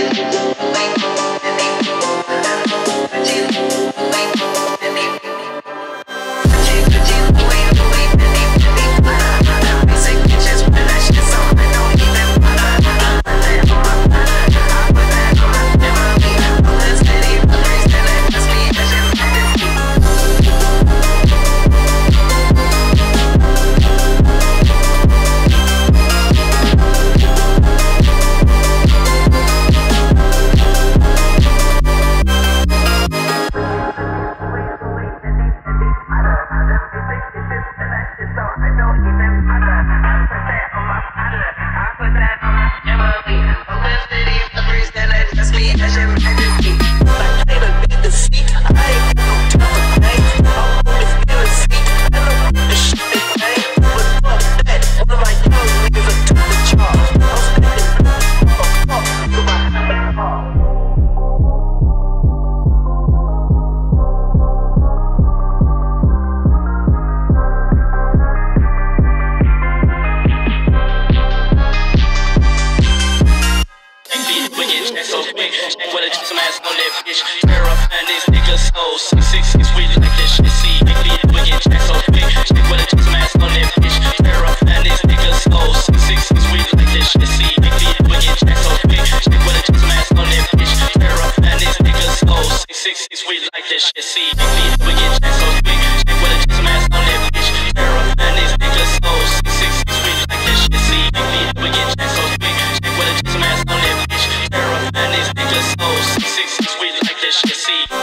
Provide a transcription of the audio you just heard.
Thank you. It's so I know even I'm with a some mask on that bitch. Terrifying this nigga so six six six we like that shit. See, we get we get jacked so quick. Chick with a some ass on that bitch. Terrifying this nigga so six six six we like that shit. See, we get we get jacked so quick. Chick with a some ass on that bitch. Terrifying this nigga so six six six we like that shit. See, we get we get jacked so quick. see.